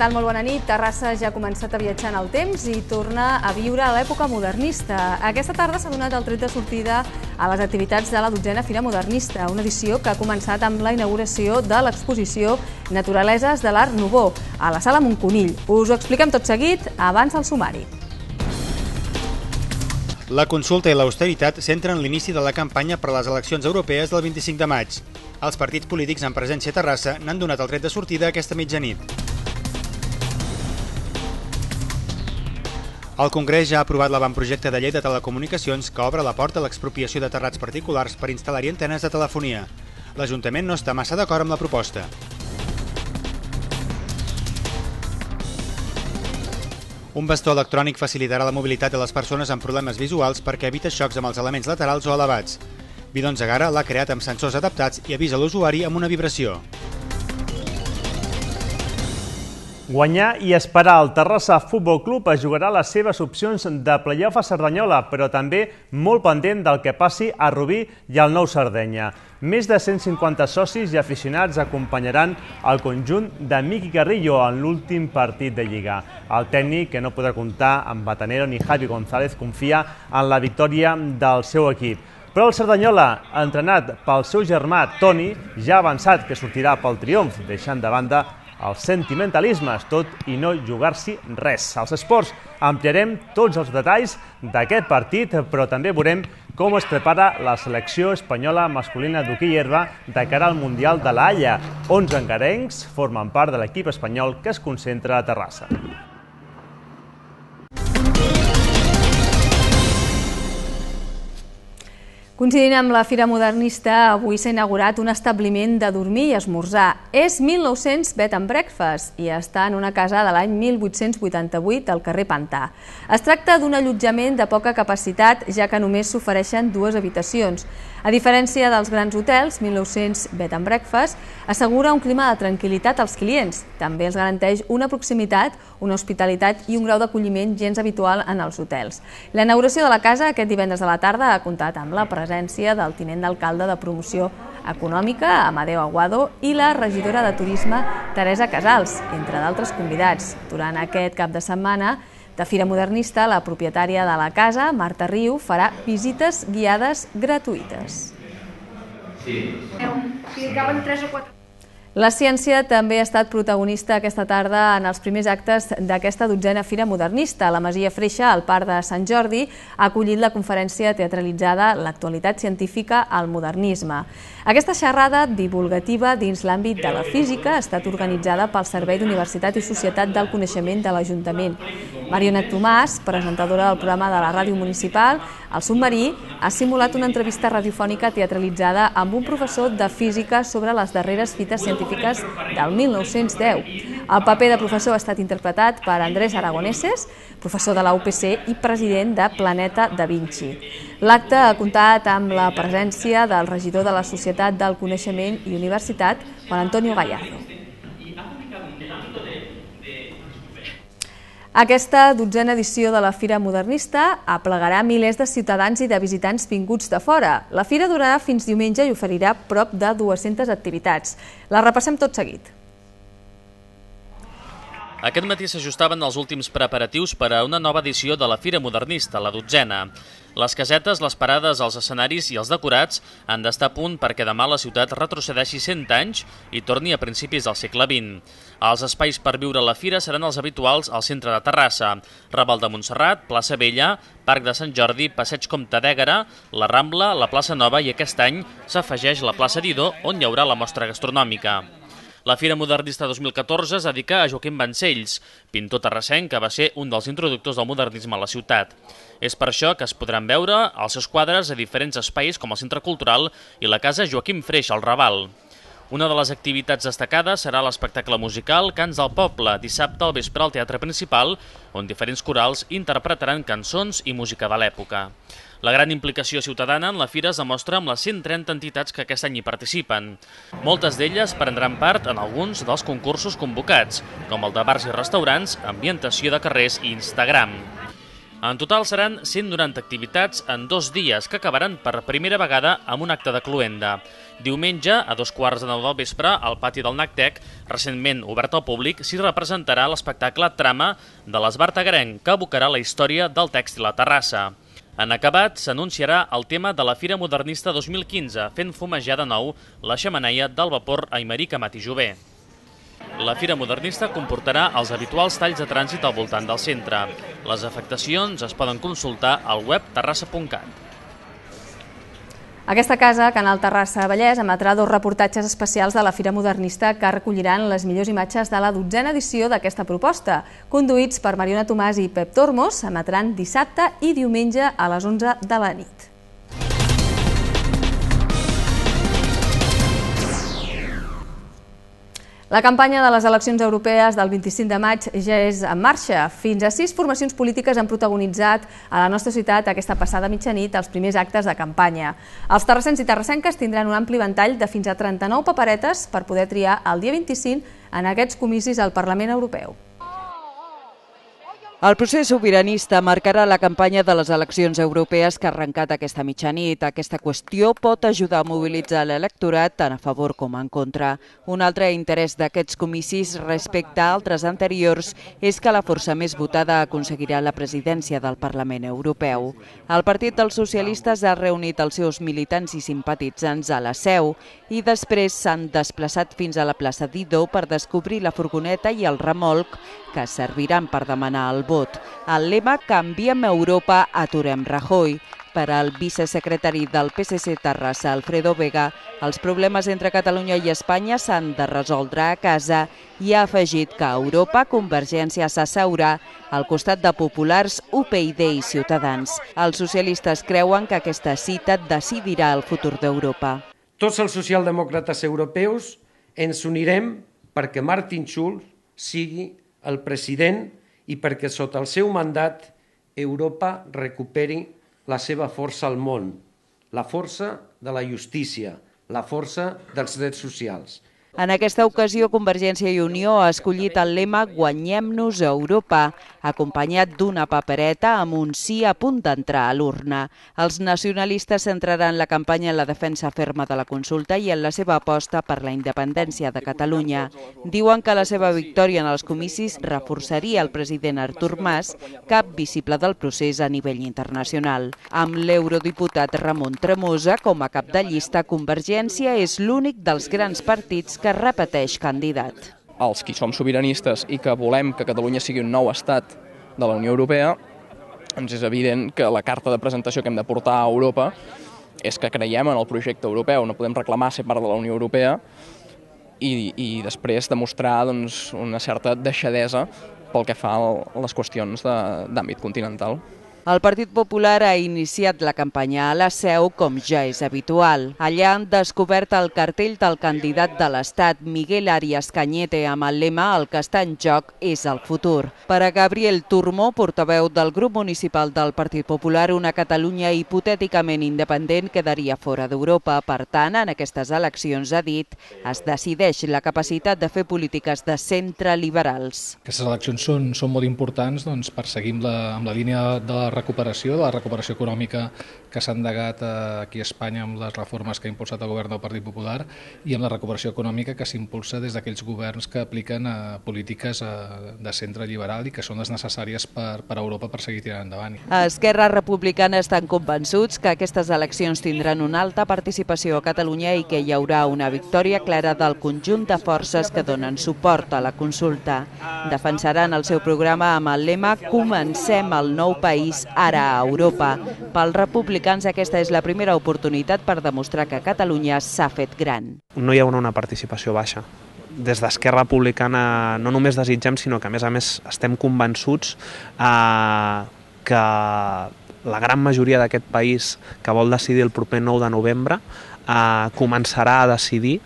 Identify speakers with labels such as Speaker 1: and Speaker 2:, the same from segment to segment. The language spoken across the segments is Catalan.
Speaker 1: Tal? Molt bona nit. Terrassa ja ha començat a viatjar en el temps i torna a viure a l'època modernista. Aquesta tarda s'ha donat el tret de sortida a les activitats de la dotzena Fira Modernista, una edició que ha començat amb la inauguració de l'exposició Naturaleses de l'Art Nouveau, a la sala Montconill. Us ho expliquem tot seguit abans del sumari.
Speaker 2: La consulta i l'austeritat centren l'inici de la campanya per a les eleccions europees del 25 de maig. Els partits polítics en presència a Terrassa n'han donat el tret de sortida aquesta mitjanit. El Congrés ja ha aprovat l'avantprojecte de llei de telecomunicacions que obre la porta a l'expropiació de terrats particulars per instal·lar-hi antenes de telefonia. L'Ajuntament no està massa d'acord amb la proposta. Un bastó electrònic facilitarà la mobilitat de les persones amb problemes visuals perquè evita xocs amb els elements laterals o elevats. Bidons Agara l'ha creat amb sensors adaptats i avisa l'usuari amb una vibració.
Speaker 3: Guanyar i esperar el Terrassa Futbol Club es jugarà les seves opcions de playoff a Cerdanyola, però també molt pendent del que passi a Rubí i al Nou Sardenya. Més de 150 socis i aficionats acompanyaran el conjunt de Miqui Carrillo en l'últim partit de Lliga. El tècnic, que no podrà comptar amb Batanero ni Javi González, confia en la victòria del seu equip. Però el Cerdanyola, entrenat pel seu germà Toni, ja ha avançat que sortirà pel triomf, deixant de banda els sentimentalismes, tot i no jugar-s'hi res. Als esports ampliarem tots els detalls d'aquest partit, però també veurem com es prepara la selecció espanyola masculina d'hoquei herba de cara al Mundial de la Halla. 11 encarencs formen part de l'equip espanyol que es concentra a Terrassa.
Speaker 1: Coincidint amb la Fira Modernista, avui s'ha inaugurat un establiment de dormir i esmorzar. És 1900 Bed and Breakfast i està en una casa de l'any 1888 al carrer Pantà. Es tracta d'un allotjament de poca capacitat, ja que només s'ofereixen dues habitacions. A diferència dels grans hotels, 1900 Bed and Breakfast assegura un clima de tranquil·litat als clients. També els garanteix una proximitat, una hospitalitat i un grau d'acolliment gens habitual en els hotels. La inauguració de la casa aquest divendres a la tarda ha comptat amb la presència del tinent d'alcalde de promoció econòmica, Amadeo Aguado, i la regidora de turisme, Teresa Casals, entre d'altres convidats. Durant aquest cap de setmana, de Fira Modernista, la propietària de la casa, Marta Riu, farà visites guiades gratuïtes. Sí. Si caben 3 o 4... La ciència també ha estat protagonista aquesta tarda en els primers actes d'aquesta dotzena Fira Modernista. La Masia Freixa, al Parc de Sant Jordi, ha acollit la conferència teatralitzada L'actualitat científica al modernisme. Aquesta xerrada divulgativa dins l'àmbit de la física ha estat organitzada pel Servei d'Universitat i Societat del Coneixement de l'Ajuntament. Mariona Tomàs, presentadora del programa de la ràdio municipal, el submarí, ha simulat una entrevista radiofònica teatralitzada amb un professor de física sobre les darreres fites científiques del 1910. El paper de professor ha estat interpretat per Andrés Aragoneses, professor de la UPC i president de Planeta da Vinci. L'acte ha comptat amb la presència del regidor de la Societat del Coneixement i Universitat, Juan Antonio Gallardo. Aquesta dotzena edició de la Fira Modernista aplegarà milers de ciutadans i de visitants vinguts de fora. La fira durarà fins diumenge i oferirà prop de 200 activitats. La repassem tot seguit.
Speaker 4: Aquest matí s'ajustaven els últims preparatius per a una nova edició de la Fira Modernista, la dotzena. Les casetes, les parades, els escenaris i els decorats han d'estar a punt perquè demà la ciutat retrocedeixi 100 anys i torni a principis del segle XX. Els espais per viure la fira seran els habituals al centre de Terrassa, Raval de Montserrat, plaça Vella, Parc de Sant Jordi, Passeig Comte d'Ègara, la Rambla, la plaça Nova i aquest any s'afegeix la plaça Didó on hi haurà la mostra gastronòmica. La Fira Modernista 2014 es dedica a Joaquim Vancells, pintor terrassenc que va ser un dels introductors del modernisme a la ciutat. És per això que es podran veure els seus quadres a diferents espais com el Centre Cultural i la Casa Joaquim Freix, al Raval. Una de les activitats destacades serà l'espectacle musical Cants del Poble, dissabte al vespre al Teatre Principal, on diferents corals interpretaran cançons i música de l'època. La gran implicació ciutadana en la fira es demostra amb les 130 entitats que aquest any hi participen. Moltes d'elles prendran part en alguns dels concursos convocats, com el de bars i restaurants, ambientació de carrers i Instagram. En total seran 190 activitats en dos dies que acabaran per primera vegada amb un acte de cluenda. Diumenge, a dos quarts de nou del vespre, al pati del NACTEC, recentment obert al públic, s'hi representarà l'espectacle Trama de l'Esbart Agarenc, que abocarà la història del tèxtil a Terrassa. En acabat, s'anunciarà el tema de la Fira Modernista 2015, fent fumejar de nou la xamaneia del vapor Aimeric Amat i Jové. La Fira Modernista comportarà els habituals talls de trànsit al voltant del centre. Les afectacions es poden consultar al web terrassa.cat.
Speaker 1: Aquesta casa, Canal Terrassa Vallès, emetrà dos reportatges especials de la Fira Modernista que recolliran les millors imatges de la dotzena edició d'aquesta proposta. Conduïts per Mariona Tomàs i Pep Tormos, emetran dissabte i diumenge a les 11 de la nit. La campanya de les eleccions europees del 25 de maig ja és en marxa. Fins a sis formacions polítiques han protagonitzat a la nostra ciutat aquesta passada mitjanit els primers actes de campanya. Els terrassens i terrassenques tindran un ampli ventall de fins a 39 paperetes per poder triar el dia 25 en aquests comicis al Parlament Europeu.
Speaker 5: El procés sobiranista marcarà la campanya de les eleccions europees que ha arrencat aquesta mitjanit. Aquesta qüestió pot ajudar a mobilitzar l'electorat tant a favor com en contra. Un altre interès d'aquests comicis respecte a altres anteriors és que la força més votada aconseguirà la presidència del Parlament Europeu. El Partit dels Socialistes ha reunit els seus militants i simpatitzants a la seu i després s'han desplaçat fins a la plaça Didó per descobrir la furgoneta i el remolc que serviran per demanar el vot. El lema Canviem Europa, aturem Rajoy. Per al vicesecretari del PSC Terrassa, Alfredo Vega, els problemes entre Catalunya i Espanya s'han de resoldre a casa i ha afegit que Europa Convergència s'asseurà al costat de populars, UPyD i Ciutadans. Els socialistes creuen que aquesta cita decidirà el futur d'Europa.
Speaker 6: Tots els socialdemòcrates europeus ens unirem perquè Martin Schulz sigui el president i perquè sota el seu mandat Europa recuperi la seva força al món, la força de la justícia, la força dels drets socials.
Speaker 5: En aquesta ocasió, Convergència i Unió ha escollit el lema Guanyem-nos a Europa, acompanyat d'una papereta amb un sí a punt d'entrar a l'urna. Els nacionalistes centraran la campanya en la defensa ferma de la consulta i en la seva aposta per la independència de Catalunya. Diuen que la seva victòria en els comicis reforçaria el president Artur Mas, cap visible del procés a nivell internacional. Amb l'eurodiputat Ramon Tremosa com a cap de llista, Convergència és l'únic dels grans partits que repeteix candidat.
Speaker 7: Els qui som sobiranistes i que volem que Catalunya sigui un nou estat de la Unió Europea, ens és evident que la carta de presentació que hem de portar a Europa és que creiem en el projecte europeu, no podem reclamar ser part de la Unió Europea i, i després demostrar doncs, una certa deixadesa pel que fa a les qüestions d'àmbit continental.
Speaker 5: El Partit Popular ha iniciat la campanya a la seu, com ja és habitual. Allà han descobert el cartell del candidat de l'Estat, Miguel Arias Cañete, amb el lema «El que està en joc és el futur». Per a Gabriel Turmó, portaveu del grup municipal del Partit Popular, una Catalunya hipotèticament independent quedaria fora d'Europa. Per tant, en aquestes eleccions, ha dit, es decideix la capacitat de fer polítiques de centre liberals.
Speaker 8: Aquestes eleccions són, són molt importants doncs, per seguir amb la, amb la línia de la recuperació, de la recuperació econòmica que s'ha endegat eh, aquí a Espanya amb les reformes que ha impulsat el govern del Partit Popular i amb la recuperació econòmica que s'impulsa des d'aquells governs que apliquen eh, polítiques eh, de centre liberal i que són les necessàries per, per a Europa per seguir tirant endavant.
Speaker 5: A Esquerra Republicana estan convençuts que aquestes eleccions tindran una alta participació a Catalunya i que hi haurà una victòria clara del conjunt de forces que donen suport a la consulta. Defensaran el seu programa amb el lema Comencem el nou país ara a Europa. Pels republicans aquesta és la primera oportunitat per demostrar que Catalunya s'ha fet gran.
Speaker 9: No hi haurà una participació baixa. Des d'Esquerra Republicana no només desitgem, sinó que a més a més estem convençuts eh, que la gran majoria d'aquest país que vol decidir el proper 9 de novembre eh, començarà a decidir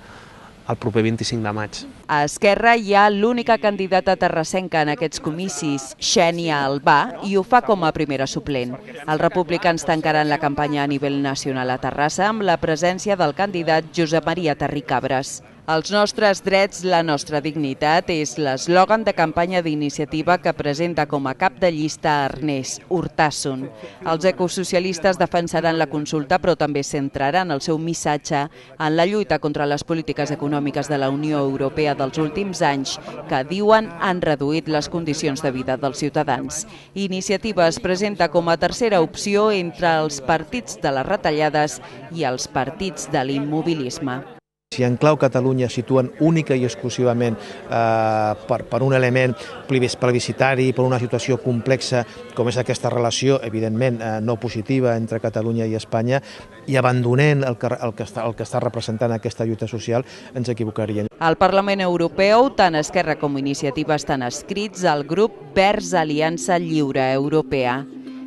Speaker 9: el proper 25 de maig.
Speaker 5: A Esquerra hi ha l'única candidata terrassenca en aquests comicis, Xènia Albà, i ho fa com a primera suplent. Els republicans tancaran la campanya a nivell nacional a Terrassa amb la presència del candidat Josep Maria Terricabres. Els nostres drets, la nostra dignitat és l'eslògan de campanya d'iniciativa que presenta com a cap de llista Ernest Hurtasson. Els ecosocialistes defensaran la consulta però també centraran el seu missatge en la lluita contra les polítiques econòmiques de la Unió Europea dels últims anys que diuen han reduït les condicions de vida dels ciutadans. Iniciativa es presenta com a tercera opció entre els partits de les retallades i els partits de l'immobilisme.
Speaker 10: Si en clau Catalunya situen única i exclusivament eh, per, per un element plebiscitari, per una situació complexa com és aquesta relació, evidentment, eh, no positiva entre Catalunya i Espanya, i abandonant el que, el, que està, el que està representant aquesta lluita social, ens equivocaríem.
Speaker 5: Al Parlament Europeu, tant Esquerra com Iniciativa estan escrits al grup Verds Aliança Lliure Europea.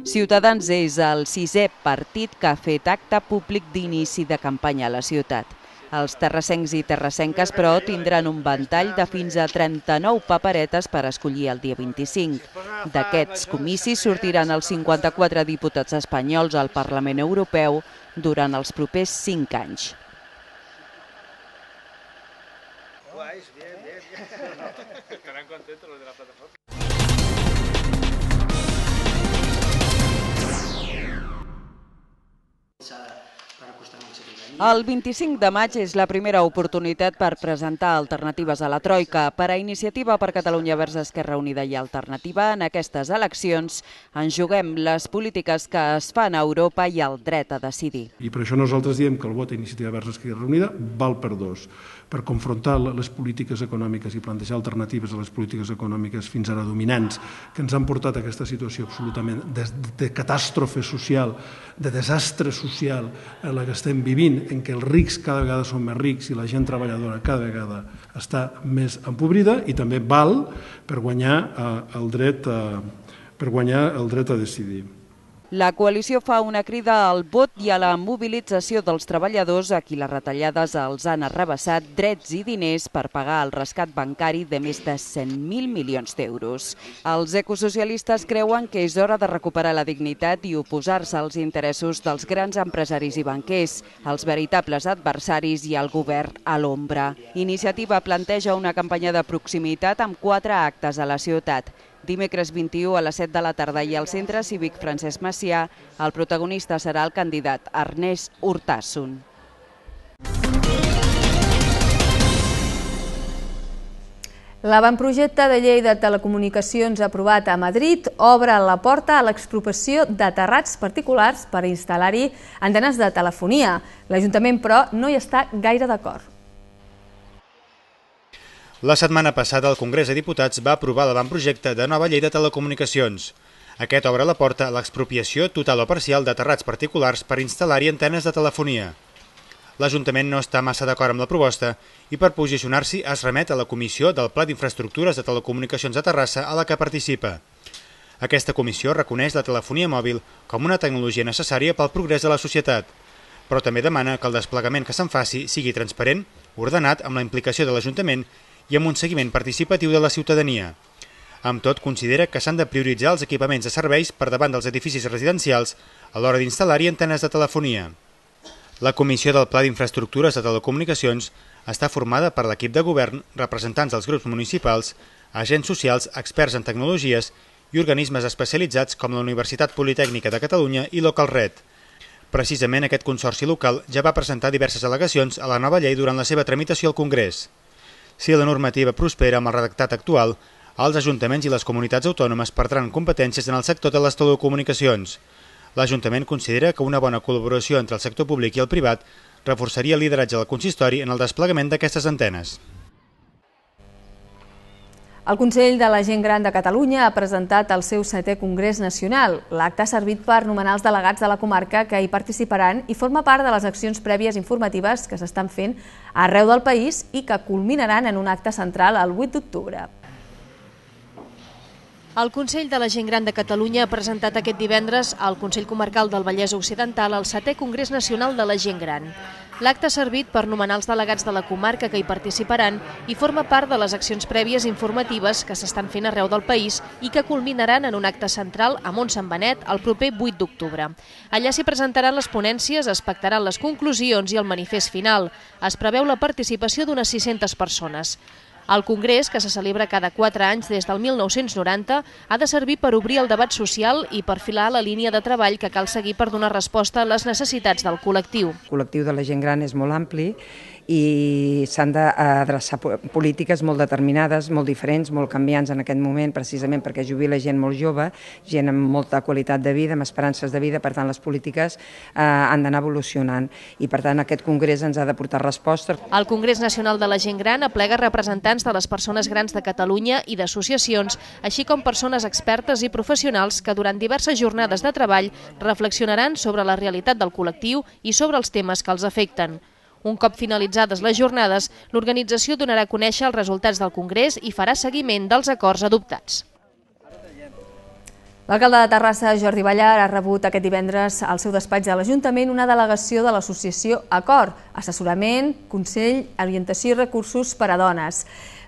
Speaker 5: Ciutadans és el sisè partit que ha fet acte públic d'inici de campanya a la ciutat. Els terrassencs i terrassenques, però, tindran un ventall de fins a 39 paperetes per escollir el dia 25. D'aquests comicis sortiran els 54 diputats espanyols al Parlament Europeu durant els propers 5 anys. Estarán contentos los de la plataforma. El 25 de maig és la primera oportunitat per presentar alternatives a la Troika. Per a Iniciativa per Catalunya Verds Esquerra Unida i Alternativa, en aquestes eleccions ens juguem les polítiques que es fan a Europa i el dret a decidir.
Speaker 11: I per això nosaltres diem que el vot a Iniciativa Verds Esquerra Unida val per dos per confrontar les polítiques econòmiques i plantejar alternatives a les polítiques econòmiques fins ara dominants que ens han portat a aquesta situació absolutament de, de catàstrofe social, de desastre social en la que estem vivint, en què els rics cada vegada són més rics i la gent treballadora cada vegada està més empobrida i també val per guanyar eh, el dret a, per guanyar el dret a decidir.
Speaker 5: La coalició fa una crida al vot i a la mobilització dels treballadors a qui les retallades els han arrabassat drets i diners per pagar el rescat bancari de més de 100.000 milions d'euros. Els ecosocialistes creuen que és hora de recuperar la dignitat i oposar-se als interessos dels grans empresaris i banquers, els veritables adversaris i el govern a l'ombra. Iniciativa planteja una campanya de proximitat amb quatre actes a la ciutat dimecres 21 a les 7 de la tarda i al Centre Cívic Francesc Macià, el protagonista serà el candidat Ernest Hurtasson.
Speaker 1: L'avantprojecte de llei de telecomunicacions aprovat a Madrid obre la porta a l'expropiació de terrats particulars per instal·lar-hi antenes de telefonia. L'Ajuntament, però, no hi està gaire d'acord.
Speaker 2: La setmana passada el Congrés de Diputats va aprovar l'avantprojecte de nova llei de telecomunicacions. Aquest obre la porta a l'expropiació total o parcial de terrats particulars per instal·lar-hi antenes de telefonia. L'Ajuntament no està massa d'acord amb la proposta i per posicionar-s'hi es remet a la Comissió del Pla d'Infraestructures de Telecomunicacions de Terrassa a la que participa. Aquesta comissió reconeix la telefonia mòbil com una tecnologia necessària pel progrés de la societat, però també demana que el desplegament que se'n faci sigui transparent, ordenat amb la implicació de l'Ajuntament i amb un seguiment participatiu de la ciutadania. Amb tot, considera que s'han de prioritzar els equipaments de serveis per davant dels edificis residencials a l'hora d'instal·lar-hi antenes de telefonia. La Comissió del Pla d'Infraestructures de Telecomunicacions està formada per l'equip de govern, representants dels grups municipals, agents socials, experts en tecnologies i organismes especialitzats com la Universitat Politècnica de Catalunya i Localred. Precisament aquest consorci local ja va presentar diverses al·legacions a la nova llei durant la seva tramitació al Congrés. Si la normativa prospera amb el redactat actual, els ajuntaments i les comunitats autònomes perdran competències en el sector de les telecomunicacions. L'Ajuntament considera que una bona col·laboració entre el sector públic i el privat reforçaria el lideratge del consistori en el desplegament d'aquestes antenes.
Speaker 1: El Consell de la Gent Gran de Catalunya ha presentat el seu setè Congrés Nacional. L'acte ha servit per nomenar els delegats de la comarca que hi participaran i forma part de les accions prèvies informatives que s'estan fent arreu del país i que culminaran en un acte central el 8 d'octubre.
Speaker 12: El Consell de la Gent Gran de Catalunya ha presentat aquest divendres al Consell Comarcal del Vallès Occidental el setè Congrés Nacional de la Gent Gran.
Speaker 13: L'acte ha servit per nomenar els delegats de la comarca que hi participaran i forma part de les accions prèvies informatives que s'estan fent arreu del país i que culminaran en un acte central a Montsant Benet el proper 8 d'octubre. Allà s'hi presentaran les ponències, es pactaran les conclusions i el manifest final. Es preveu la participació d'unes 600 persones. El Congrés, que se celebra cada 4 anys des del 1990, ha de servir per obrir el debat social i perfilar la línia de treball que cal seguir per donar resposta a les necessitats del col·lectiu.
Speaker 14: El col·lectiu de la gent gran és molt ampli i s'han d'adreçar polítiques molt determinades, molt diferents, molt canviants en aquest moment, precisament perquè jubila gent molt jove, gent amb molta qualitat de vida, amb esperances de vida, per tant les polítiques eh, han d'anar evolucionant i per tant aquest congrés ens ha de portar respostes.
Speaker 13: El Congrés Nacional de la Gent Gran aplega representants de les persones grans de Catalunya i d'associacions, així com persones expertes i professionals que durant diverses jornades de treball reflexionaran sobre la realitat del col·lectiu i sobre els temes que els afecten. Un cop finalitzades les jornades, l'organització donarà a conèixer els resultats del Congrés i farà seguiment dels acords adoptats.
Speaker 1: L'alcalde de Terrassa, Jordi Ballar, ha rebut aquest divendres al seu despatx de l'Ajuntament una delegació de l'associació Acord, assessorament, consell, orientació i recursos per a dones.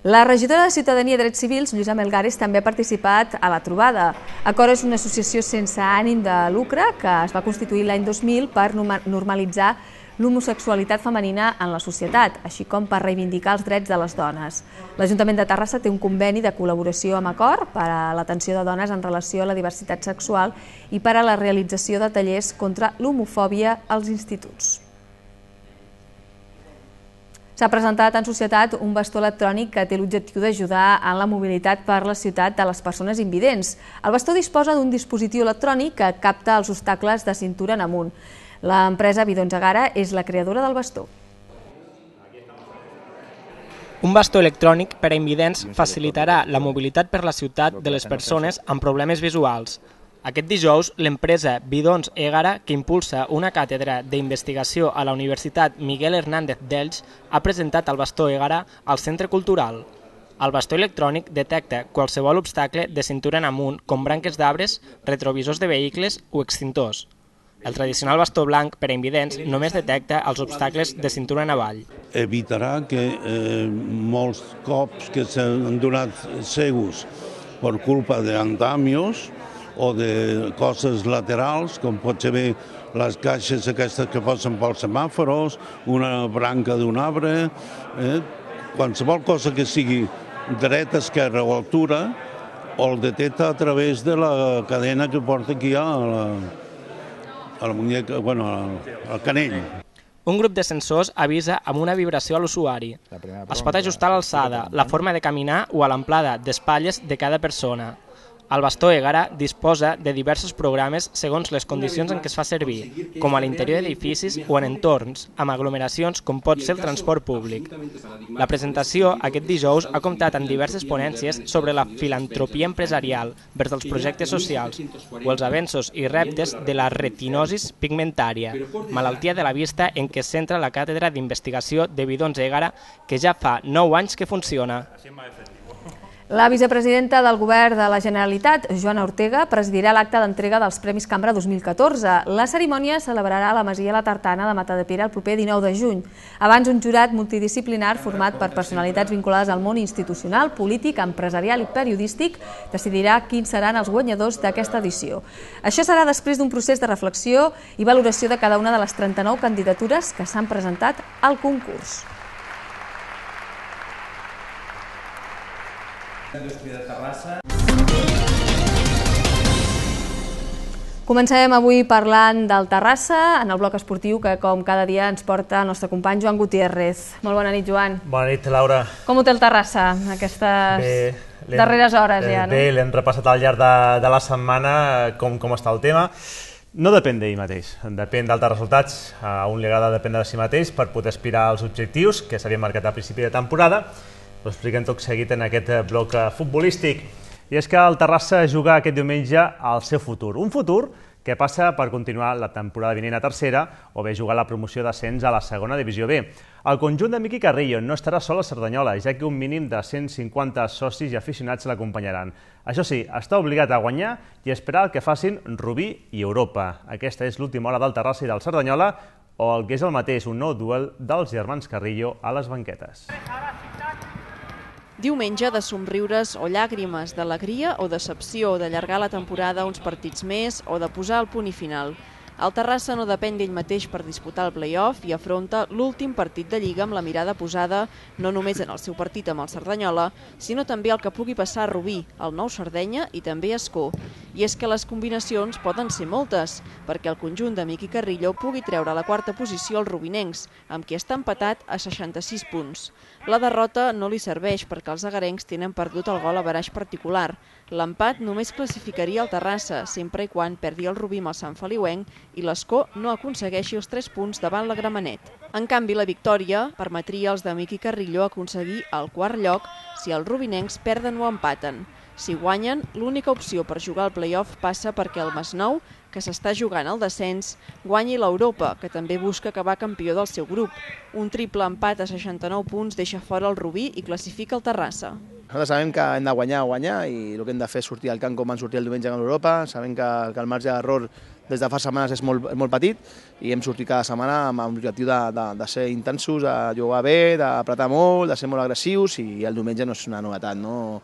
Speaker 1: La regidora de Ciutadania i Drets Civils, Lluïsa Melgares, també ha participat a la trobada. Acord és una associació sense ànim de lucre que es va constituir l'any 2000 per normalitzar l'homosexualitat femenina en la societat, així com per reivindicar els drets de les dones. L'Ajuntament de Terrassa té un conveni de col·laboració amb Acord per a l'atenció de dones en relació a la diversitat sexual i per a la realització de tallers contra l'homofòbia als instituts. S'ha presentat en societat un bastó electrònic que té l'objectiu d'ajudar en la mobilitat per la ciutat de les persones invidents. El bastó disposa d'un dispositiu electrònic que capta els obstacles de cintura en amunt. L'empresa Bidons Agara és la creadora del bastó.
Speaker 15: Un bastó electrònic per a invidents facilitarà la mobilitat per la ciutat de les persones amb problemes visuals. Aquest dijous, l'empresa Bidons Egara, que impulsa una càtedra d'investigació a la Universitat Miguel Hernández d'Elx, ha presentat el bastó Egara al Centre Cultural. El bastó electrònic detecta qualsevol obstacle de cintura en amunt, com branques d'arbres, retrovisors de vehicles o extintors. El tradicional bastó blanc per a invidents només detecta els obstacles de cintura en avall.
Speaker 16: Evitarà que eh, molts cops que s'han donat segurs per culpa d'andamios o de coses laterals, com pot ser bé les caixes aquestes que posen pels semàforos, una branca d'un arbre, eh? qualsevol cosa que sigui dreta, esquerra o altura, o el detecta a través de la cadena que porta aquí a la, a la muñeca, bueno, al, al canell.
Speaker 15: Un grup de sensors avisa amb una vibració a l'usuari. Es pot ajustar l'alçada, la forma de caminar o a l'amplada d'espatlles de cada persona. El bastó Egara disposa de diversos programes segons les condicions en què es fa servir, com a l'interior d'edificis o en entorns, amb aglomeracions com pot ser el transport públic. La presentació aquest dijous ha comptat amb diverses ponències sobre la filantropia empresarial vers els projectes socials o els avenços i reptes de la retinosis pigmentària, malaltia de la vista en què es centra la càtedra d'investigació de Bidons Egara, que ja fa 9 anys que funciona.
Speaker 1: La vicepresidenta del Govern de la Generalitat, Joana Ortega, presidirà l'acte d'entrega dels Premis Cambra 2014. La cerimònia celebrarà a la Masia La Tartana de Matadepera el proper 19 de juny. Abans, un jurat multidisciplinar format per personalitats vinculades al món institucional, polític, empresarial i periodístic decidirà quins seran els guanyadors d'aquesta edició. Això serà després d'un procés de reflexió i valoració de cada una de les 39 candidatures que s'han presentat al concurs.
Speaker 17: Indústria de Terrassa.
Speaker 1: Comencem avui parlant del Terrassa, en el bloc esportiu que com cada dia ens porta el nostre company Joan Gutiérrez. Molt bona nit, Joan.
Speaker 3: Bona nit, Laura.
Speaker 1: Com ho té el Terrassa, aquestes bé, darreres hores ja, no?
Speaker 3: Bé, l'hem repassat al llarg de, de la setmana com, com està el tema. No depèn d'ell mateix, depèn d'altres resultats. A un li agrada dependre de si mateix per poder aspirar als objectius que s'havien marcat a principi de temporada ho expliquem tot seguit en aquest eh, bloc eh, futbolístic. I és que el Terrassa juga aquest diumenge al seu futur. Un futur que passa per continuar la temporada vinent a tercera o bé jugar la promoció d'ascens a la segona divisió B. El conjunt de Miqui Carrillo no estarà sol a Cerdanyola, ja que un mínim de 150 socis i aficionats l'acompanyaran. Això sí, està obligat a guanyar i esperar el que facin Rubí i Europa. Aquesta és l'última hora del Terrassa i del Cerdanyola, o el que és el mateix, un nou duel dels germans Carrillo a les banquetes.
Speaker 12: Diumenge de somriures o llàgrimes, d'alegria o decepció, d'allargar la temporada uns partits més o de posar el punt i final. El Terrassa no depèn d'ell mateix per disputar el play-off i afronta l'últim partit de Lliga amb la mirada posada no només en el seu partit amb el Cerdanyola, sinó també el que pugui passar a Rubí, el nou Sardenya i també a Escó. I és que les combinacions poden ser moltes, perquè el conjunt de Miqui Carrillo pugui treure la quarta posició als rubinencs, amb qui està empatat a 66 punts. La derrota no li serveix perquè els agarencs tenen perdut el gol a baraix particular. L'empat només classificaria el Terrassa, sempre i quan perdi el Rubí amb el Sant Feliuenc i l'Escó no aconsegueixi els 3 punts davant la Gramenet. En canvi, la victòria permetria als de Miqui Carrillo aconseguir el quart lloc si els rubinencs perden o empaten. Si guanyen, l'única opció per jugar al play-off passa perquè el Masnou, que s'està jugant al descens, guanyi l'Europa, que també busca acabar campió del seu grup. Un triple empat a 69 punts deixa fora el Rubí i classifica el Terrassa.
Speaker 18: Nosaltres sabem que hem de guanyar guanyar i el que hem de fer és sortir al camp com van sortir el diumenge a l'Europa. Sabem que, que el marge d'error des de fa setmanes és molt, molt petit i hem sortit cada setmana amb l'objectiu de, de, de ser intensos, de jugar bé, d'apretar molt, de ser molt agressius i el diumenge no és una novetat. No?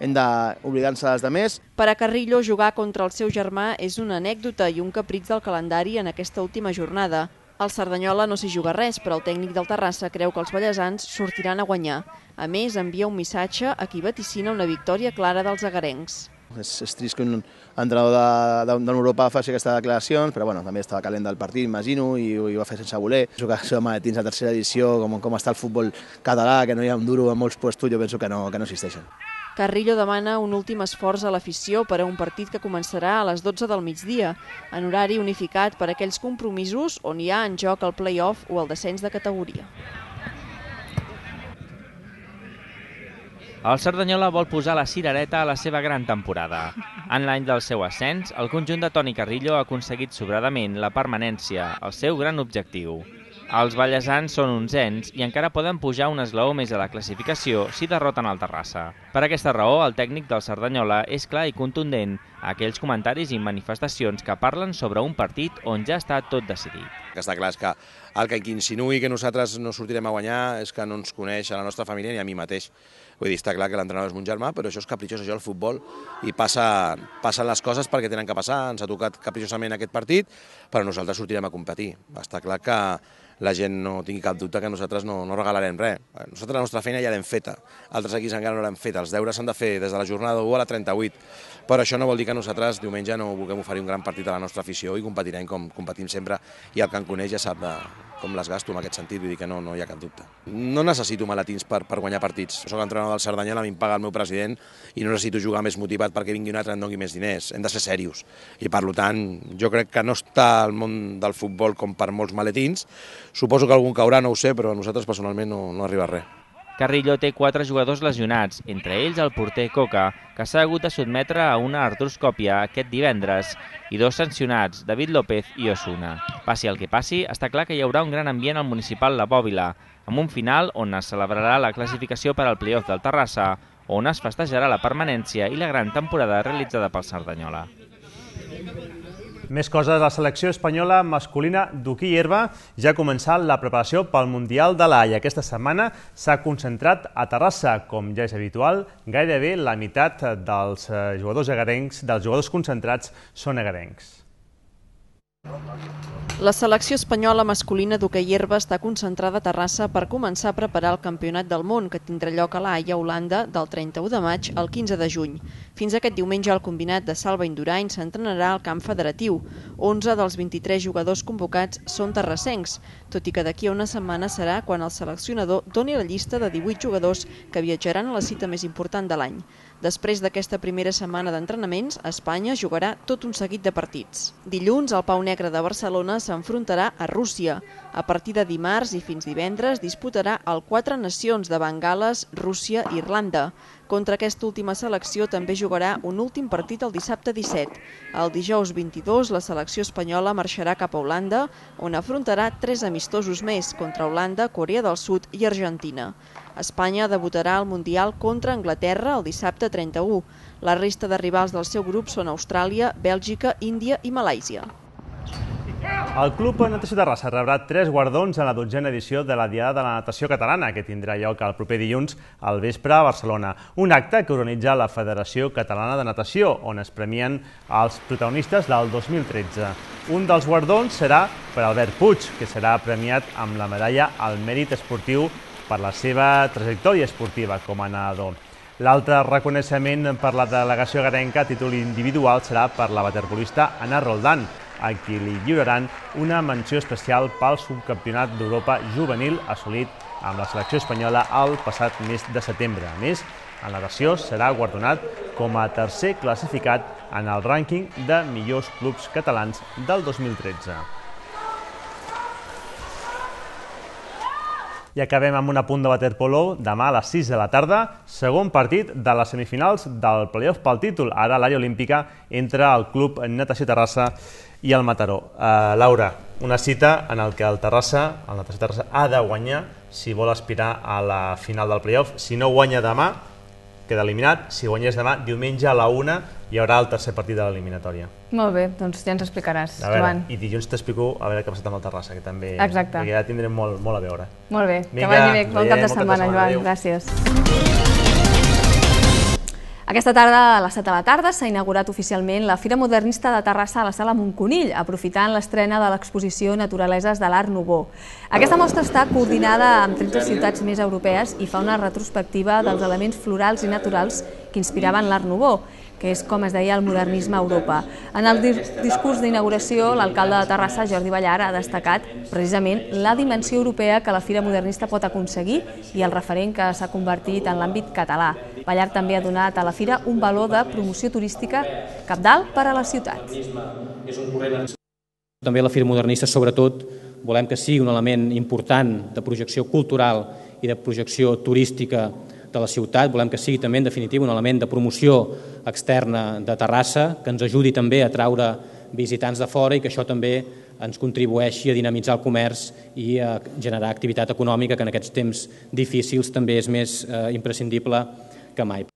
Speaker 18: Hem d'oblidar-nos dels demés.
Speaker 12: Per a Carrillo, jugar contra el seu germà és una anècdota i un capritx del calendari en aquesta última jornada. El Cerdanyola no s'hi juga res, però el tècnic del Terrassa creu que els ballesans sortiran a guanyar. A més, envia un missatge a qui vaticina una victòria clara dels agarencs.
Speaker 18: És, és trist que un entrenador de, de, d'Europa faci aquestes declaracions, però bueno, també estava calent del partit, imagino, i, i ho va fer sense voler. Penso que som dins la tercera edició, com, com està el futbol català, que no hi ha un duro en molts puestos, jo penso que no, que no existeixen.
Speaker 12: Carrillo demana un últim esforç a l'afició per a un partit que començarà a les 12 del migdia, en horari unificat per a aquells compromisos on hi ha en joc el play-off o el descens de categoria.
Speaker 19: El Cerdanyola vol posar la cirereta a la seva gran temporada. En l'any del seu ascens, el conjunt de Toni Carrillo ha aconseguit sobradament la permanència, el seu gran objectiu. Els ballesans són uns ens i encara poden pujar un esglaó més a la classificació si derroten el Terrassa. Per aquesta raó, el tècnic del Cerdanyola és clar i contundent a aquells comentaris i manifestacions que parlen sobre un partit on ja està tot decidit.
Speaker 20: Que està clar és que el que insinuï que nosaltres no sortirem a guanyar és que no ens coneix a la nostra família ni a mi mateix. Vull dir, està clar que l'entrenador és mon germà, però això és capritxós, això el futbol, i passa, passen les coses perquè tenen que passar. Ens ha tocat capritxosament aquest partit, però nosaltres sortirem a competir. Està clar que la gent no tingui cap dubte que nosaltres no, no regalarem res. Nosaltres la nostra feina ja l'hem feta, altres equips encara no l'hem feta, els deures s'han de fer des de la jornada 1 a la 38, però això no vol dir que nosaltres diumenge no vulguem oferir un gran partit a la nostra afició i competirem com competim sempre i el que en coneix ja sap de, com les gasto en aquest sentit, vull dir que no, no hi ha cap dubte. No necessito maletins per, per guanyar partits. Soc entrenador del Cerdanyola, a mi em paga el meu president i no necessito jugar més motivat perquè vingui un altre i em doni més diners. Hem de ser serios. I per tant, jo crec que no està al món del futbol com per molts maletins. Suposo que algun caurà, no ho sé, però nosaltres personalment no, no arriba res.
Speaker 19: Carrillo té quatre jugadors lesionats, entre ells el porter Coca, que s'ha hagut de sotmetre a una artroscòpia aquest divendres, i dos sancionats, David López i Osuna. Passi el que passi, està clar que hi haurà un gran ambient al municipal La Bòbila, amb un final on es celebrarà la classificació per al playoff del Terrassa, on es festejarà la permanència i la gran temporada realitzada pel Cerdanyola.
Speaker 3: Més coses, la selecció espanyola masculina d'hoquí herba ja ha començat la preparació pel Mundial de l'Aia. Aquesta setmana s'ha concentrat a Terrassa, com ja és habitual, gairebé la meitat dels eh, jugadors agarencs, dels jugadors concentrats són agarencs.
Speaker 12: La selecció espanyola masculina d'hoquei herba està concentrada a Terrassa per començar a preparar el Campionat del Món, que tindrà lloc a l'Aia, Holanda, del 31 de maig al 15 de juny. Fins aquest diumenge el combinat de Salva Indurain s'entrenarà al camp federatiu. 11 dels 23 jugadors convocats són terrassencs, tot i que d'aquí a una setmana serà quan el seleccionador doni la llista de 18 jugadors que viatjaran a la cita més important de l'any. Després d'aquesta primera setmana d'entrenaments, Espanya jugarà tot un seguit de partits. Dilluns, el Pau Negre de Barcelona s'enfrontarà a Rússia. A partir de dimarts i fins divendres disputarà el Quatre Nacions de Bengales, Rússia i Irlanda. Contra aquesta última selecció també jugarà un últim partit el dissabte 17. El dijous 22 la selecció espanyola marxarà cap a Holanda, on afrontarà tres amistosos més contra Holanda, Corea del Sud i Argentina. Espanya debutarà al Mundial contra Anglaterra el dissabte 31. La resta de rivals del seu grup són Austràlia, Bèlgica, Índia i Malàisia.
Speaker 3: El Club Natació Terrassa rebrà tres guardons en la dotzena edició de la Diada de la Natació Catalana, que tindrà lloc el proper dilluns al vespre a Barcelona. Un acte que organitza la Federació Catalana de Natació, on es premien els protagonistes del 2013. Un dels guardons serà per Albert Puig, que serà premiat amb la medalla al mèrit esportiu per la seva trajectòria esportiva com a nedador. L'altre reconeixement per la delegació garenca a títol individual serà per la waterpolista Anna Roldán, a qui li lliuraran una menció especial pel subcampionat d'Europa juvenil assolit amb la selecció espanyola el passat mes de setembre. A més, en versió serà guardonat com a tercer classificat en el rànquing de millors clubs catalans del 2013. I acabem amb un apunt de waterpolo demà a les 6 de la tarda, segon partit de les semifinals del playoff pel títol, ara a l'àrea olímpica, entre el club Natació Terrassa i el Mataró. Uh, Laura, una cita en el que el Terrassa, el Natació Terrassa, ha de guanyar si vol aspirar a la final del playoff. Si no guanya demà, queda eliminat. Si guanyés demà, diumenge a la una hi haurà el tercer partit de l'eliminatòria.
Speaker 1: Molt bé, doncs ja ens explicaràs,
Speaker 3: a veure,
Speaker 1: Joan.
Speaker 3: I dilluns t'explico a veure què ha passat amb el Terrassa, que també...
Speaker 1: Exacte.
Speaker 3: Perquè ja tindrem molt, molt a veure.
Speaker 1: Molt bé,
Speaker 3: Vinga,
Speaker 1: que vagi bé. Bon cap de setmana, Joan.
Speaker 3: Adéu.
Speaker 1: Gràcies. Aquesta tarda, a les 7 de la tarda, s'ha inaugurat oficialment la Fira Modernista de Terrassa a la Sala Montconill, aprofitant l'estrena de l'exposició Naturaleses de l'Art Nouveau. Aquesta mostra està coordinada amb 13 ciutats més europees i fa una retrospectiva dels elements florals i naturals que inspiraven l'Art Nouveau que és com es deia el modernisme a Europa. En el discurs d'inauguració, l'alcalde de Terrassa, Jordi Ballar, ha destacat precisament la dimensió europea que la Fira Modernista pot aconseguir i el referent que s'ha convertit en l'àmbit català. Ballar també ha donat a la Fira un valor de promoció turística capdalt per a la ciutat.
Speaker 21: També la Fira Modernista, sobretot, volem que sigui un element important de projecció cultural i de projecció turística de la ciutat. Volem que sigui també, en definitiva, un element de promoció externa de Terrassa, que ens ajudi també a traure visitants de fora i que això també ens contribueixi a dinamitzar el comerç i a generar activitat econòmica, que en aquests temps difícils també és més eh, imprescindible que mai.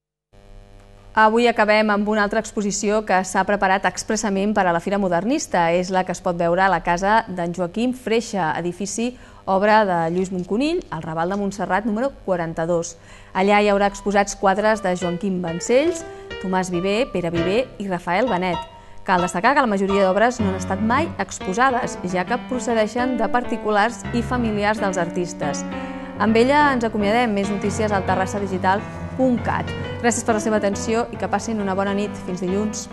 Speaker 1: Avui acabem amb una altra exposició que s'ha preparat expressament per a la Fira Modernista. És la que es pot veure a la casa d'en Joaquim Freixa, edifici obra de Lluís Monconill, al Raval de Montserrat número 42. Allà hi haurà exposats quadres de Joaquim Vancells, Tomàs Viver, Pere Viver i Rafael Benet. Cal destacar que la majoria d'obres no han estat mai exposades, ja que procedeixen de particulars i familiars dels artistes. Amb ella ens acomiadem més notícies al terrassadigital.cat. Gràcies per la seva atenció i que passin una bona nit. Fins dilluns.